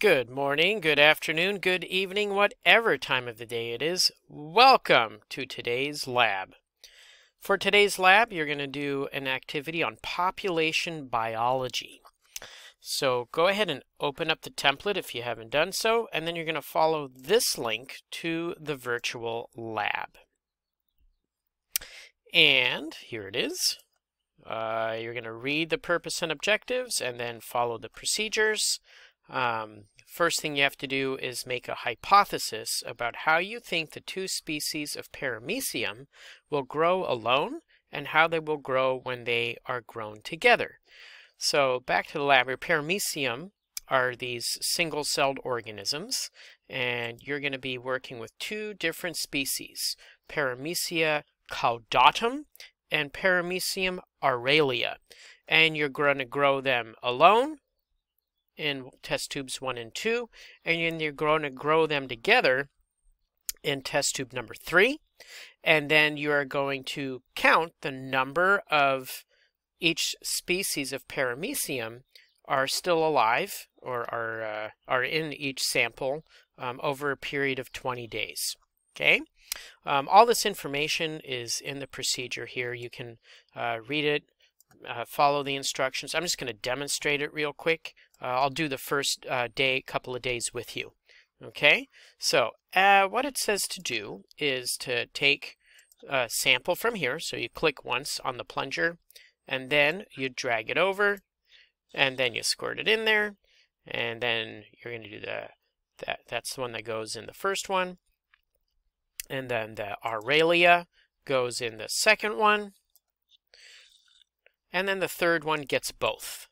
Good morning, good afternoon, good evening, whatever time of the day it is. Welcome to today's lab. For today's lab, you're going to do an activity on population biology. So go ahead and open up the template if you haven't done so, and then you're going to follow this link to the virtual lab. And here it is. Uh, you're going to read the purpose and objectives and then follow the procedures. Um, first thing you have to do is make a hypothesis about how you think the two species of paramecium will grow alone and how they will grow when they are grown together. So back to the lab, your paramecium are these single-celled organisms and you're going to be working with two different species, Paramecia caudatum and Paramecium aurelia. And you're going to grow them alone in test tubes 1 and 2, and then you're going to grow them together in test tube number 3. And then you are going to count the number of each species of paramecium are still alive or are, uh, are in each sample um, over a period of 20 days. Okay, um, all this information is in the procedure here. You can uh, read it, uh, follow the instructions. I'm just going to demonstrate it real quick. Uh, I'll do the first uh, day, couple of days with you. Okay, so uh, what it says to do is to take a sample from here. So you click once on the plunger and then you drag it over and then you squirt it in there and then you're going to do the that that's the one that goes in the first one and then the Aurelia goes in the second one and then the third one gets both.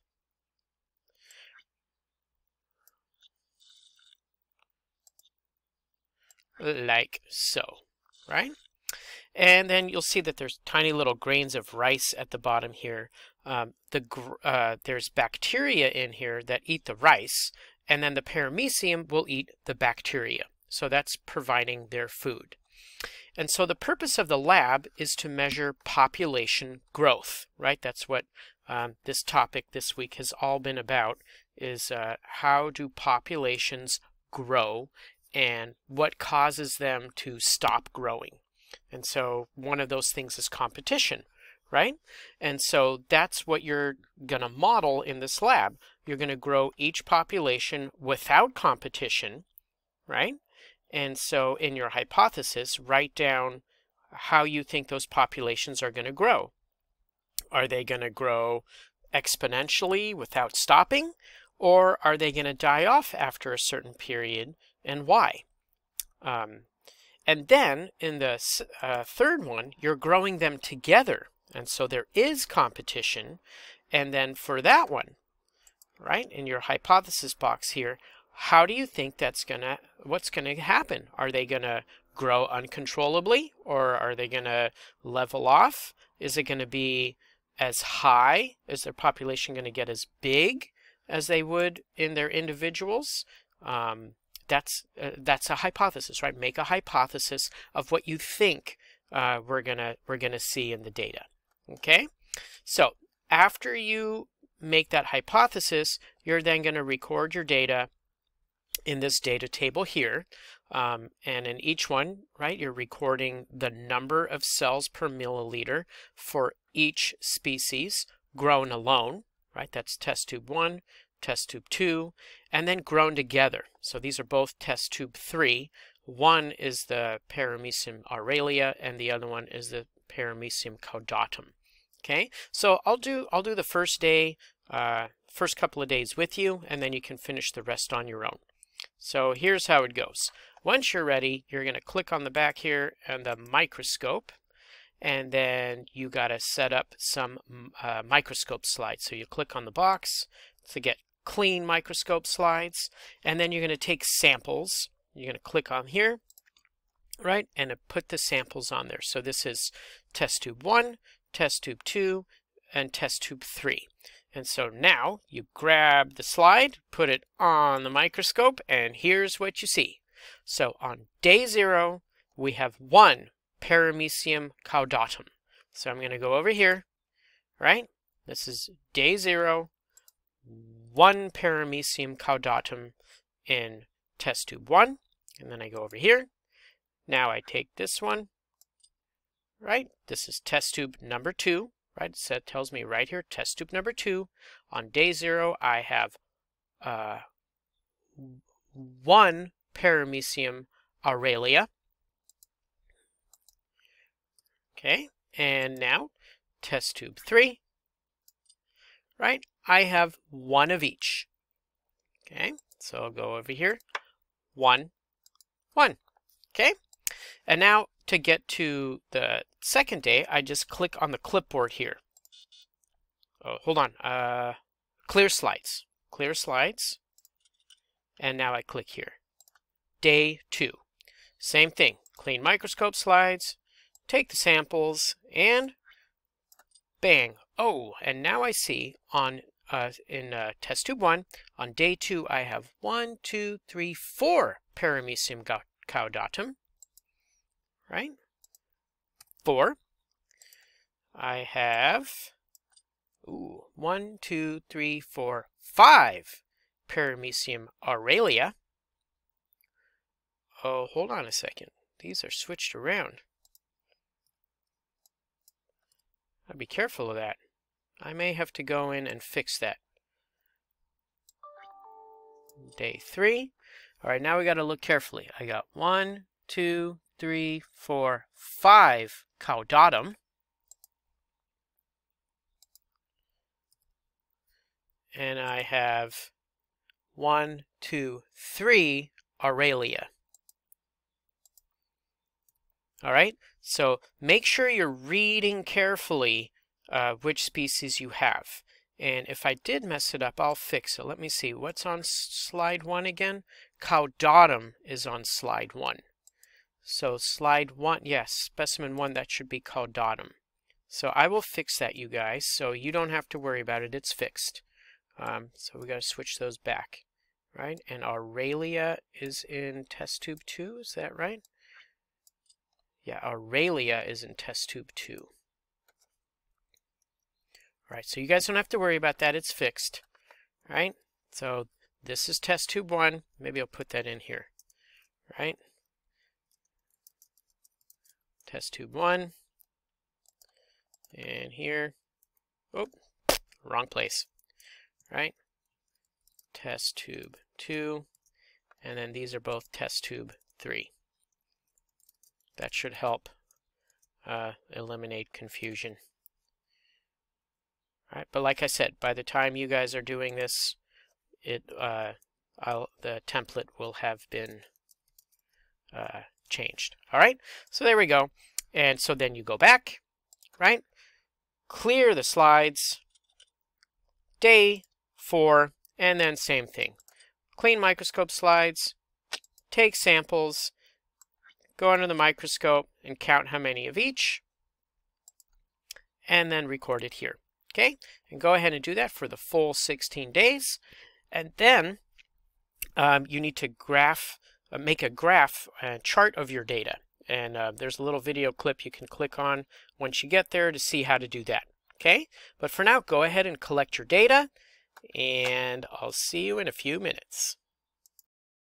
Like so, right? And then you'll see that there's tiny little grains of rice at the bottom here. Um, the uh, There's bacteria in here that eat the rice, and then the paramecium will eat the bacteria. So that's providing their food. And so the purpose of the lab is to measure population growth, right? That's what um, this topic this week has all been about, is uh, how do populations grow and what causes them to stop growing. And so one of those things is competition, right? And so that's what you're going to model in this lab. You're going to grow each population without competition, right? And so in your hypothesis, write down how you think those populations are going to grow. Are they going to grow exponentially without stopping? Or are they going to die off after a certain period and why? Um, and then in the uh, third one, you're growing them together. And so there is competition. And then for that one, right, in your hypothesis box here, how do you think that's going to, what's going to happen? Are they going to grow uncontrollably or are they going to level off? Is it going to be as high? Is their population going to get as big as they would in their individuals? Um, that's uh, that's a hypothesis, right? Make a hypothesis of what you think uh, we're gonna we're gonna see in the data. Okay, so after you make that hypothesis, you're then going to record your data in this data table here. Um, and in each one, right, you're recording the number of cells per milliliter for each species grown alone, right? That's test tube 1, test tube 2, and then grown together. So these are both test tube 3. One is the Paramecium aurelia, and the other one is the Paramecium caudatum. Okay, so I'll do I'll do the first day, uh, first couple of days with you, and then you can finish the rest on your own. So here's how it goes. Once you're ready, you're going to click on the back here and the microscope, and then you got to set up some uh, microscope slides. So you click on the box to get clean microscope slides, and then you're going to take samples. You're going to click on here, right, and put the samples on there. So this is test tube 1, test tube 2, and test tube 3. And so now you grab the slide, put it on the microscope, and here's what you see. So on day zero, we have one Paramecium caudatum. So I'm going to go over here, right? This is day zero, one Paramecium caudatum in test tube 1, and then I go over here. Now I take this one, right? This is test tube number 2, right? So it tells me right here, test tube number 2. On day 0, I have uh, one Paramecium aurelia. Okay, and now test tube 3, right? I have one of each. Okay, so I'll go over here, one, one. Okay, and now to get to the second day, I just click on the clipboard here. Oh, hold on, uh, clear slides, clear slides, and now I click here. Day two, same thing, clean microscope slides, take the samples, and bang. Oh, and now I see on uh, in uh, test tube one, on day two, I have one, two, three, four Paramecium caudatum, right? Four. I have ooh, one, two, three, four, five Paramecium aurelia. Oh, hold on a second. These are switched around. I'd be careful of that. I may have to go in and fix that. Day three. All right, now we got to look carefully. I got one, two, three, four, five caudatum. And I have one, two, three aurelia. All right, so make sure you're reading carefully uh, which species you have. And if I did mess it up, I'll fix it. Let me see. What's on slide one again? Caudatum is on slide one. So slide one, yes, specimen one, that should be caudatum. So I will fix that, you guys. So you don't have to worry about it. It's fixed. Um, so we got to switch those back, right? And Aurelia is in test tube two. Is that right? Yeah, Aurelia is in test tube two. All right, so you guys don't have to worry about that. It's fixed. Right, so this is test tube one. Maybe I'll put that in here. Right. Test tube one. And here. Oh, wrong place. right? Test tube two. And then these are both test tube three. That should help uh, eliminate confusion. All right, but like I said, by the time you guys are doing this, it uh, the template will have been uh, changed. All right, so there we go. And so then you go back, right? Clear the slides, day four, and then same thing. Clean microscope slides, take samples, go under the microscope and count how many of each, and then record it here. Okay, and go ahead and do that for the full 16 days. And then um, you need to graph, make a graph, a chart of your data. And uh, there's a little video clip you can click on once you get there to see how to do that. Okay, but for now, go ahead and collect your data, and I'll see you in a few minutes.